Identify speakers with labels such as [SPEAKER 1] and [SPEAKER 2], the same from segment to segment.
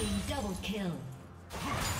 [SPEAKER 1] team double kill.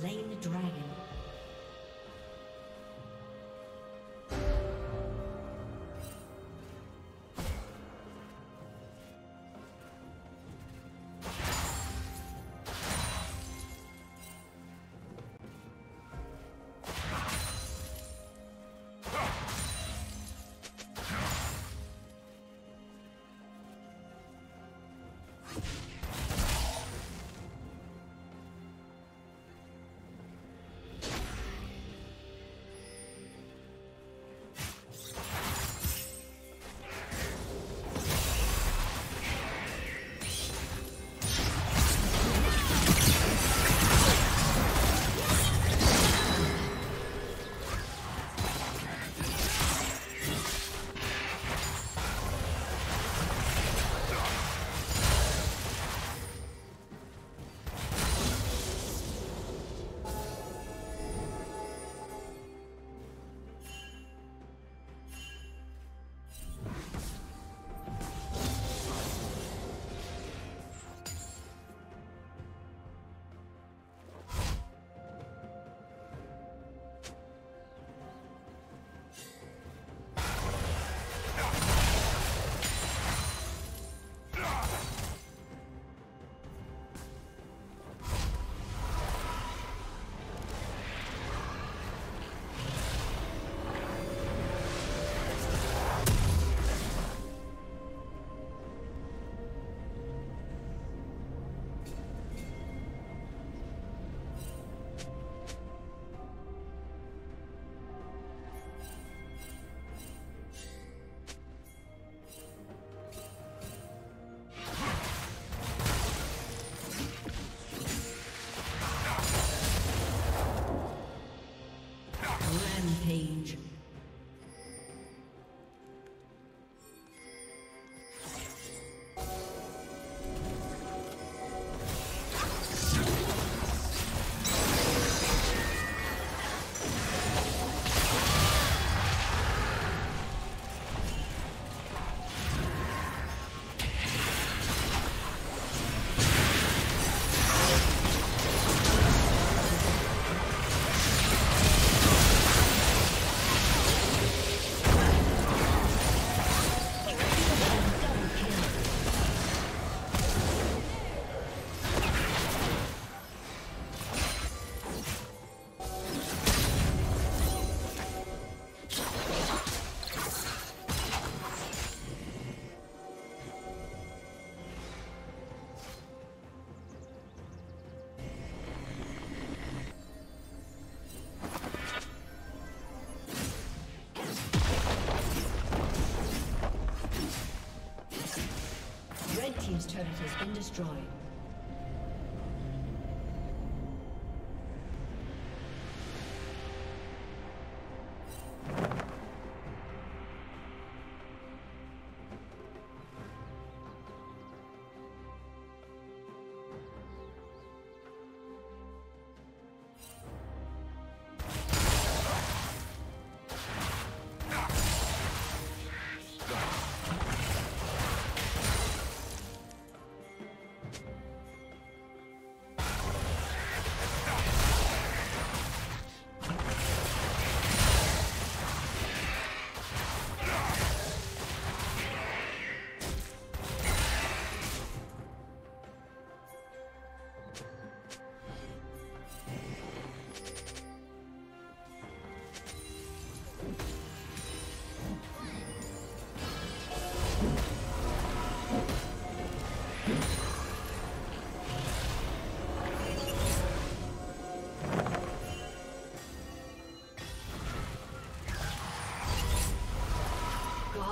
[SPEAKER 1] Slain the dragon. Destroyed.